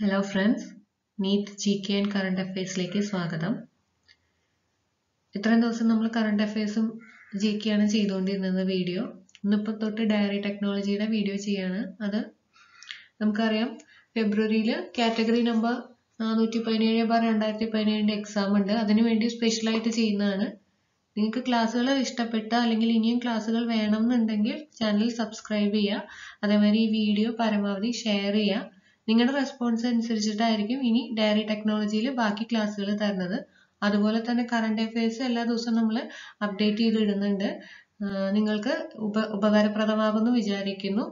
Hello friends NEET G K and current അഫയേഴ്സിലേക്ക് സ്വാഗതം. ഇത്രയും ദിവസം നമ്മൾ കറണ്ട് അഫയേഴ്സും ജി കെ ആണ് ചെയ്തുകൊണ്ടിരുന്നത് വീഡിയോ ഇന്നിപ്പോൾ തൊട്ട് ഡയറി ടെക്നോളജിയുടെ വീഡിയോ ചെയ്യാണ്. അത് നമുക്കറിയാം ഫെബ്രുവരിയിൽ കാറ്റഗറി നമ്പർ നാനൂറ്റി പതിനേഴ് ബാർ രണ്ടായിരത്തി പതിനേഴിന്റെ എക്സാം ഉണ്ട് അതിനുവേണ്ടി സ്പെഷ്യലായിട്ട് ചെയ്യുന്നതാണ്. നിങ്ങൾക്ക് ക്ലാസ്സുകൾ ഇഷ്ടപ്പെട്ട അല്ലെങ്കിൽ ഇനിയും ക്ലാസ്സുകൾ വേണമെന്നുണ്ടെങ്കിൽ ചാനൽ സബ്സ്ക്രൈബ് ചെയ്യുക. അതേമാതിരി ഈ വീഡിയോ പരമാവധി ഷെയർ ചെയ്യുക. നിങ്ങളുടെ റെസ്പോൺസ് അനുസരിച്ചിട്ടായിരിക്കും ഇനി ഡയറി ടെക്നോളജിയിൽ ബാക്കി ക്ലാസ്സുകൾ തരുന്നത്. അതുപോലെ തന്നെ കറണ്ട് അഫയേഴ്സ് എല്ലാ ദിവസവും നമ്മൾ അപ്ഡേറ്റ് ചെയ്ത് ഇടുന്നുണ്ട്. നിങ്ങൾക്ക് ഉപ ഉപകാരപ്രദമാകുമെന്ന് വിചാരിക്കുന്നു.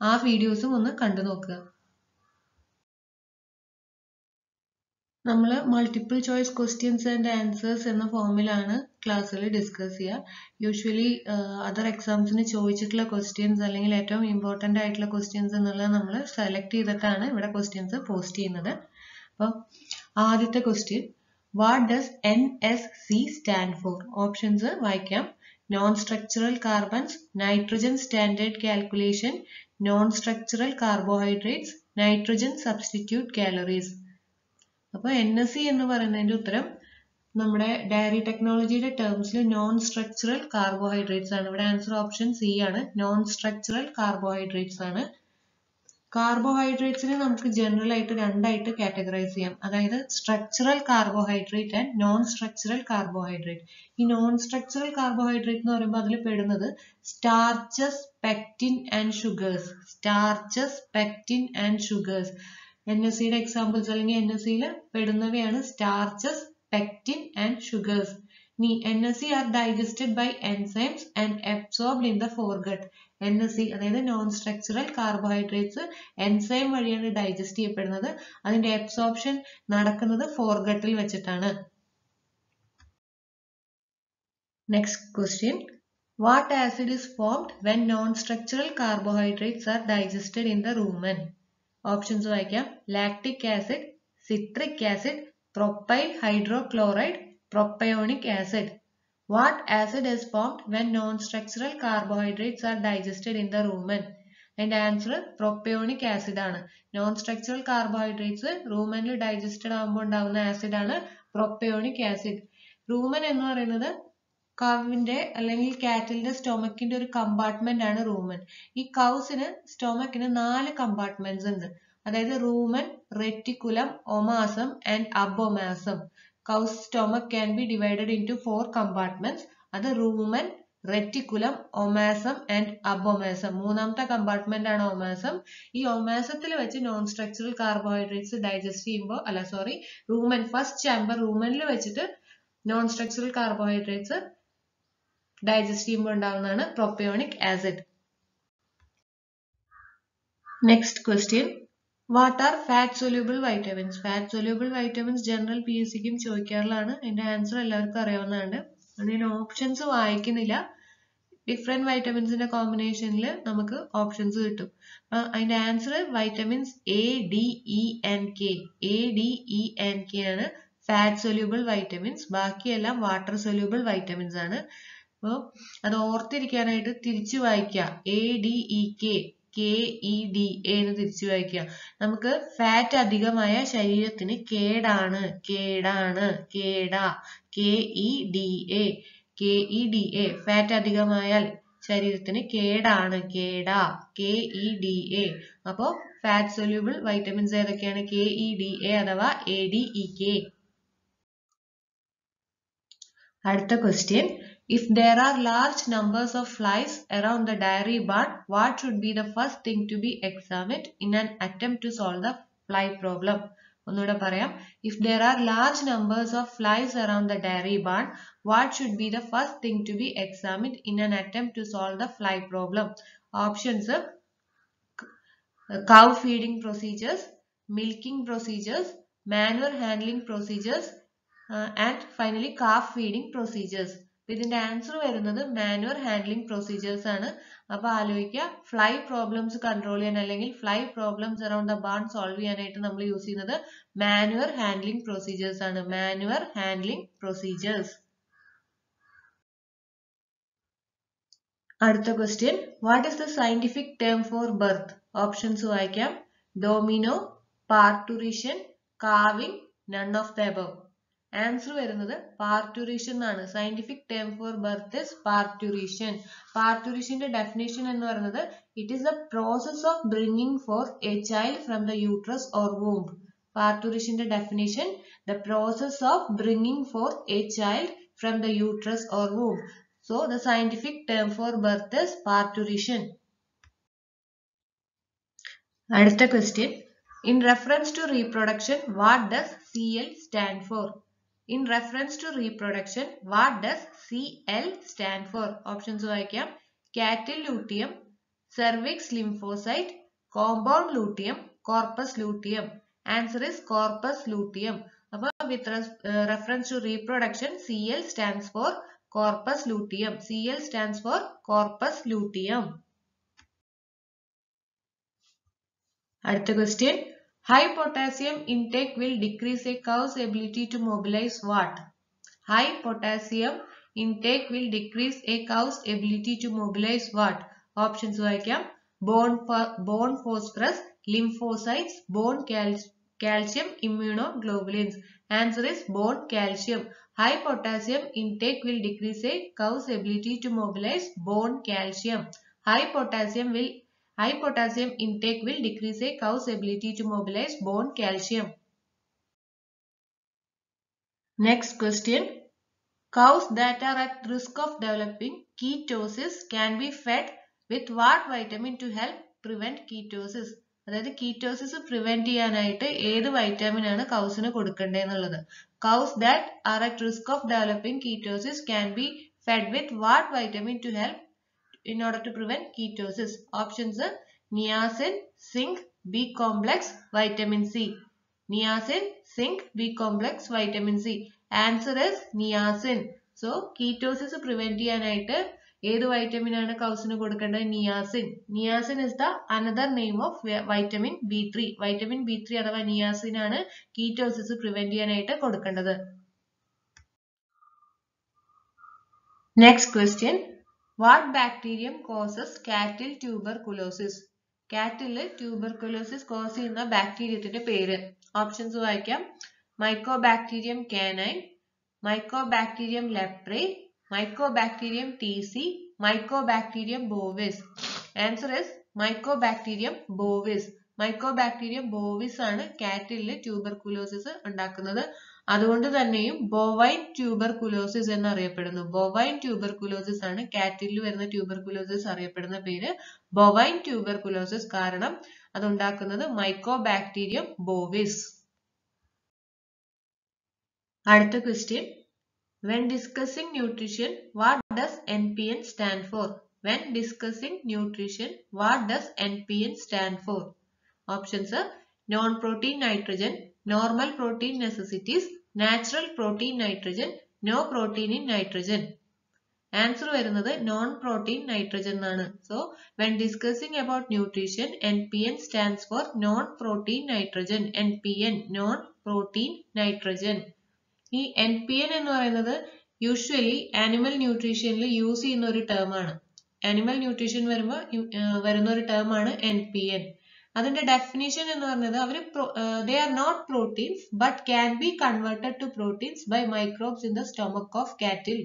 ആ വീഡിയോസും ഒന്ന് കണ്ടു നോക്കുക നമ്മൾ multiple choice questions and answers എന്ന ഫോമിലാണ് ക്ലാസ്സിൽ ഡിസ്കസ് ചെയ്യുക യൂഷ്വലി അതർ എക്സാംസിന് ചോദിച്ചിട്ടുള്ള ക്വസ്റ്റ്യൻസ് അല്ലെങ്കിൽ ഏറ്റവും ഇമ്പോർട്ടന്റ് ആയിട്ടുള്ള ക്വസ്റ്റ്യൻസ് എന്നുള്ളത് നമ്മൾ സെലക്ട് ചെയ്തിട്ടാണ് ഇവിടെ ക്വസ്റ്റ്യൻസ് പോസ്റ്റ് ചെയ്യുന്നത്. അപ്പോൾ ആദ്യത്തെ question what does N S C stand for options വായിക്കാം. Non structural carbons nitrogen standard calculation non structural carbohydrates nitrogen substitute calories അപ്പോൾ എൻ എസ് സി എന്ന് പറയുന്നതിന്റെ ഉത്തരം നമ്മുടെ ഡയറി ടെക്നോളജിയുടെ ടേംസിൽ നോൺ സ്ട്രക്ചറൽ കാർബോഹൈഡ്രേറ്റ്സ് ആണ്. ഇവിടെ ആൻസർ ഓപ്ഷൻ സി ആണ്. നോൺ സ്ട്രക്ചറൽ കാർബോഹൈഡ്രേറ്റ്സ് ആണ് കാർബോഹൈഡ്രേറ്റ്സിനെ നമുക്ക് ജനറൽ ആയിട്ട് രണ്ടായിട്ട് കാറ്റഗറൈസ് ചെയ്യാം. അതായത് structural carbohydrate and non structural carbohydrate ഈ നോൺ സ്ട്രക്ചറൽ കാർബോഹൈഡ്രേറ്റ് എന്ന് പറയുമ്പോൾ അതിൽ പെടുന്നത് starches pectin and sugars starches pectin and sugars N S സിയുടെ എക്സാമ്പിൾസ് അല്ലെങ്കിൽ എൻ എസ് സിയിൽ പെടുന്നവയാണ് സ്റ്റാർച്ചസ് പെക്റ്റിൻ ആൻഡ് ഷുഗേഴ്സ് ഇനി N S C are digested by enzymes and absorbed in the foregut N S C അതായത് non structural carbohydrates enzyme വഴിയാണ് digest ചെയ്യപ്പെടുന്നത്. അതിന്റെ absorption നടക്കുന്നത് ഫോർഗട്ടിൽ വെച്ചിട്ടാണ്. Next question what acid is formed when non structural carbohydrates are digested in the rumen options വായിക്കാം. Lactic acid citric acid propyl hydrochloride propionic acid what acid is formed when non structural carbohydrates are digested in the rumen അതിന്റെ answer propionic acid ആണ്. Non structural carbohydrates റൂമനിൽ digested ആകുമ്പോൾ ഉണ്ടാകുന്ന acid ആണ് propionic acid rumen എന്ന് പറയുന്നത് കവിന്റെ അല്ലെങ്കിൽ കാറ്റലിന്റെ സ്റ്റൊമക്കിന്റെ ഒരു കമ്പാർട്ട്മെന്റ് ആണ് റൂമൻ. ഈ കൗസിന് സ്റ്റൊമക്കിന് നാല് കമ്പാർട്ട്മെന്റ്സ് ഉണ്ട്. അതായത് rumen reticulum omasum and abomasum cows stomach can be divided into four compartments അത് rumen reticulum omasum and abomasum മൂന്നാമത്തെ കമ്പാർട്ട്മെന്റ് ആണ് ഒമാസം ഈ ഒമാസത്തിൽ വെച്ച് നോൺ സ്ട്രക്ചറൽ കാർബോഹൈഡ്രേറ്റ്സ് ഡൈജസ്റ്റ് ചെയ്യുമ്പോൾ അല്ല സോറി റൂമൻ ഫസ്റ്റ് ചാമ്പർ റൂമനിൽ വെച്ചിട്ട് നോൺ സ്ട്രക്ചറൽ കാർബോഹൈഡ്രേറ്റ്സ് ഡൈജസ്റ്റ് ചെയ്യുമ്പോൾ ഉണ്ടാകുന്നതാണ് propionic acid next question what are fat soluble vitamins fat soluble vitamins general P S സിക്കും ചോദിക്കാറുള്ളതാണ്. അതിന്റെ ആൻസർ എല്ലാവർക്കും അറിയാവുന്നതാണ്. അതിന് ഓപ്ഷൻസ് വായിക്കുന്നില്ല. ഡിഫറെന്റ് വൈറ്റമിൻസിന്റെ കോമ്പിനേഷനിൽ നമുക്ക് ഓപ്ഷൻസ് കിട്ടും. അതിന്റെ answer vitamins A D E and K A D E and K ആണ് ഫാറ്റ് സൊല്യൂബിൾ വൈറ്റമിൻസ് ബാക്കിയെല്ലാം വാട്ടർ സൊല്യൂബിൾ വൈറ്റമിൻസ് ആണ്. അപ്പോൾ അത് ഓർത്തിരിക്കാനായിട്ട് തിരിച്ചു വായിക്കുക. A D E K K E D എന്ന് തിരിച്ചു വായിക്കുക. നമുക്ക് ഫാറ്റ് അധികമായ ശരീരത്തിന് കേടാണ്. കേടാണ്. കേടാ. K E D A K E D A fat അധികമായാൽ ശരീരത്തിന് കേടാണ്. കേടാ. കെ ഇ ഡി എ അപ്പോ ഫാറ്റ് സൊല്യൂബിൾ വൈറ്റമിൻസ് ഏതൊക്കെയാണ്? കെ ഇ ഡി എ അഥവാ എ ഡി ഇ കെ അടുത്ത question If there are large numbers of flies around the dairy barn, what should be the first thing to be examined in an attempt to solve the fly problem? ഒന്നുകൂടെ പറയാം. If there are large numbers of flies around the dairy barn what should be the first thing to be examined in an attempt to solve the fly problem options cow feeding procedures milking procedures manure handling procedures and finally calf feeding procedures ഇതിന്റെ answer വരുന്നത് manual handling procedures ആണ്. അപ്പൊ ആലോചിക്കുക fly problems control ചെയ്യാൻ അല്ലെങ്കിൽ fly problems around the barn solve ചെയ്യാനായിട്ട് നമ്മൾ use ചെയ്യുന്നത് മാനുവൽ ഹാൻഡ്ലിംഗ് പ്രൊസീജിയേഴ്സ് ആണ്. മാനുവൽ ഹാൻഡ്ലിംഗ് പ്രൊസീജിയേഴ്സ് അടുത്ത question what is the scientific term for birth options വായിക്കാം. Domino parturition calving none of the above answer വരുന്നത് parturition എന്നാണ്. Scientific term for birth is parturition പാർട്ടുറിഷന്റെ definition എന്ന് പറയുന്നത് it is the process of bringing forth a child from the uterus or womb പാർട്ടുറിഷന്റെ definition the process of bringing forth a child from the uterus or womb so the scientific term for birth is parturition അടുത്ത question reference to reproduction what does C L stand for in reference to reproduction what does C L stand for options വായിക്കാം കാറ്റിൽ luteum cervix lymphocyte compound luteum corpus luteum answer is corpus luteum അപ്പൊ with reference to reproduction C L stands for corpus luteum C L stands for corpus luteum അടുത്ത question high potassium intake will decrease a cow's ability to mobilise what high potassium intake will decrease a cow's ability to mobilise what options വായിക്കാം bone bone phosphorus lymphocytes bone calcium immunoglobulins answer is bone calcium high potassium intake will decrease a cow's ability to mobilise bone calcium high potassium will high potassium intake will decrease a cow's ability to mobilize bone calcium. Next question. Cows that are at risk of developing ketosis can be fed with what vitamin to help prevent ketosis? അതായത് ketosis prevent ചെയ്യാനായിട്ട് ഏത് vitamin ആണ് കൗസിന് കൊടുക്കേണ്ടതെന്നുള്ളത് cows that are at risk of developing ketosis can be fed with what vitamin to help in order to prevent ketosis. Options are niacin, zinc, B complex, vitamin C. Niacin, zinc, B complex, vitamin C. Answer is niacin. So, ketosis prevent ചെയ്യാനായിട്ട് ഏത് vitamin ആണ് കൗസിന് കൊടുക്കേണ്ടത് niacin niacin is the another name of vitamin B three vitamin B three അഥവാ niacin ആണ് ketosis prevent ചെയ്യാനായിട്ട് കൊടുക്കേണ്ടത് next question what bacterium causes cattle tuberculosis cattle tuberculosis cause ചെയ്യുന്ന ബാക്ടീരിയത്തിന്റെ പേര്. ഓപ്ഷൻസ് വായിക്കാം. Mycobacterium canine mycobacterium leprae mycobacterium T C mycobacterium bovis answer is mycobacterium bovis mycobacterium bovis ആണ് cattle tuberculosis ഉണ്ടാക്കുന്നത്. അതുകൊണ്ട് തന്നെയും ബോവൈൻ ട്യൂബർകുലോസിസ് എന്നറിയപ്പെടുന്നു. ബോവൈൻ ട്യൂബർകുലോസിസ് ആണ് കാറ്റിൽ വരുന്ന ട്യൂബർകുലോസിസ് അറിയപ്പെടുന്ന പേര്. ബോവൈൻ ട്യൂബർകുലോസിസ് കാരണം അതുണ്ടാക്കുന്നത് മൈക്കോബാക്ടീരിയം ബോവിസ് അടുത്ത question when discussing nutrition what does N P N stand for when discussing nutrition what does N P N stand for options non protein nitrogen normal protein necessities natural protein nitrogen, no protein in nitrogen. Answer വരുന്നത് non protein nitrogen എന്നാണ്. So when discussing about nutrition N P N stands for non protein nitrogen N P N non protein nitrogen ഈ N P N എന്ന് പറയുന്നത് usually animal ന്യൂട്രീഷനിൽ use ചെയ്യുന്ന ഒരു term ആണ്. Animal nutrition വരുമ്പോൾ വരുന്ന ഒരു ടേം ആണ് എൻ പി എൻ അതിന്റെ ഡെഫിനിഷൻ എന്ന് പറഞ്ഞത് അവർ they are not proteins but can be converted to proteins by microbes in the stomach of cattle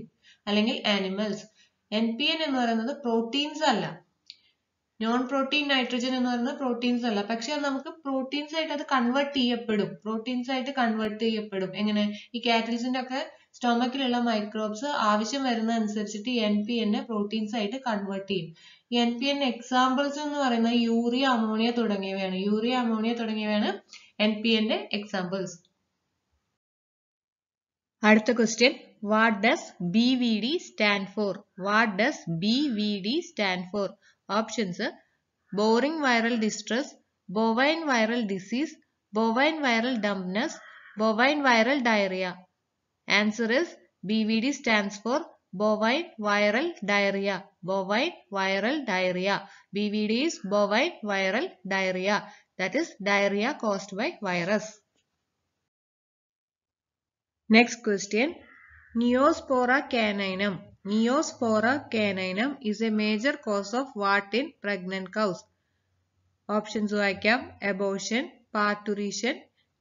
അല്ലെങ്കിൽ ആനിമൽസ് എൻ പി എൻ എന്ന് പറയുന്നത് പ്രോട്ടീൻസ് അല്ല. നോൺ പ്രോട്ടീൻ നൈട്രജൻ എന്ന് പറയുന്നത് പ്രോട്ടീൻസ് അല്ല. പക്ഷെ നമുക്ക് പ്രോട്ടീൻസ് ആയിട്ട് അത് കൺവേർട്ട് ചെയ്യപ്പെടും. പ്രോട്ടീൻസ് ആയിട്ട് കൺവേർട്ട് ചെയ്യപ്പെടും. എങ്ങനെ? ഈ കാറ്റിൽസിന്റെ ഒക്കെ സ്റ്റൊമക്കിലുള്ള മൈക്രോബ്സ് ആവശ്യം വരുന്ന അനുസരിച്ചിട്ട് എൻ പി എന്നെ പ്രോട്ടീൻസ് ആയിട്ട് കൺവേർട്ട് ചെയ്യും. എൻ പി എൻ എക്സാമ്പിൾസ് എന്ന് പറയുന്നത് യൂറിയ അമോണിയ തുടങ്ങിയവയാണ്. യൂറിയ അമോണിയ തുടങ്ങിയവയാണ് എൻ പി എന്റെ എക്സാമ്പിൾസ് അടുത്ത question what does B V D stand for what does B V D stand for options boring viral distress bovine viral disease bovine viral dampness bovine viral diarrhoea answer is B V D stands for bovine viral diarrhea. bovine viral diarrhea bvd is bovine viral diarrhea that is diarrhea caused by virus next question neospora caninum neospora caninum is a major cause of what in pregnant cows options വായിക്കാം abortion parturition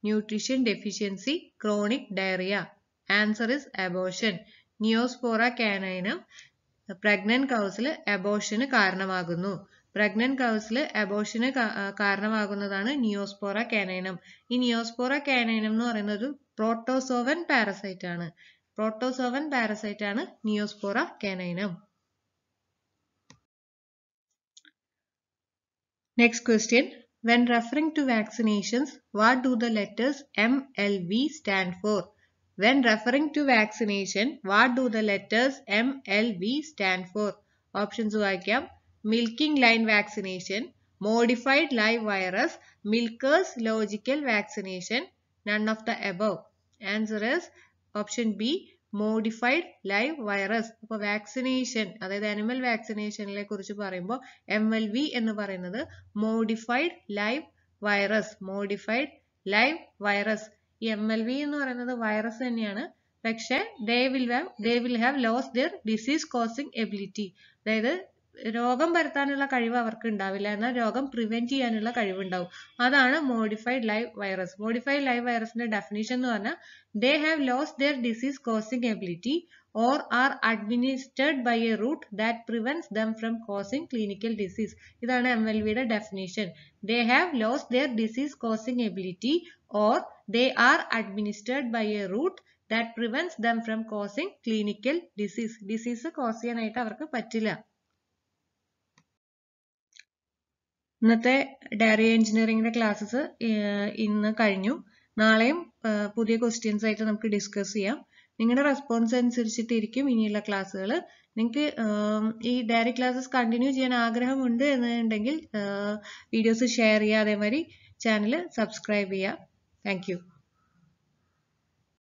nutrition deficiency chronic diarrhoea answer is abortion Neospora caninum pregnant കൗസിൽ അബോഷന് കാരണമാകുന്നു. Pregnant കൗസിൽ അബോഷന് കാരണമാകുന്നതാണ് നിയോസ്പോറ കാനൈനം ഈ നിയോസ്പോറ കാനൈനം എന്ന് പറയുന്നത് ഒരു protozoan parasite ആണ്. Protozoan parasite ആണ് Neospora caninum next question when referring to vaccinations what do the letters M L V stand for? When referring to vaccination what do the letters mlv stand for? Options വായിക്കാം. Milking line vaccination modified live virus milkers logical vaccination none of the above answer is option B modified live virus അപ്പോൾ vaccination അതായത് animal വാക്സിനേഷനെ കുറിച്ച് പറയുമ്പോൾ M L V എന്ന് പറയുന്നത് modified live virus modified live virus M L V എന്ന് പറയുന്നത് virus തന്നെയാണ്. പക്ഷെ they will have they will have lost their disease causing ability അതായത് രോഗം പരത്താനുള്ള കഴിവ് അവർക്ക് ഉണ്ടാവില്ല. എന്നാൽ രോഗം പ്രിവെന്റ് ചെയ്യാനുള്ള കഴിവുണ്ടാവും. അതാണ് modified live virus modified live വൈറസിന്റെ ഡെഫിനേഷൻ എന്ന് പറഞ്ഞാൽ they have lost their disease causing ability or are administered by a route that prevents them from causing clinical disease ഇതാണ് എം എൽ വിയുടെ definition they have lost their disease causing ability or they are administered by a route that prevents them from causing clinical disease disease cause ചെയ്യാനായിട്ട് അവർക്ക് പറ്റില്ല. ഇന്നത്തെ diary എഞ്ചിനീയറിംഗിന്റെ classes ഇന്ന് കഴിഞ്ഞു. നാളെയും പുതിയ ക്വസ്റ്റ്യൻസ് ആയിട്ട് നമുക്ക് ഡിസ്കസ് ചെയ്യാം. നിങ്ങളുടെ റെസ്പോൺസ് അനുസരിച്ചിട്ടിരിക്കും ഇനിയുള്ള ക്ലാസ്സുകൾ നിങ്ങൾക്ക് ഈ ഡയറി ക്ലാസ്സസ് കണ്ടിന്യൂ ചെയ്യാൻ ആഗ്രഹമുണ്ട് എന്നുണ്ടെങ്കിൽ വീഡിയോസ് ഷെയർ ചെയ്യുക അതേമാതിരി ചാനൽ സബ്സ്ക്രൈബ് ചെയ്യുക Thank you.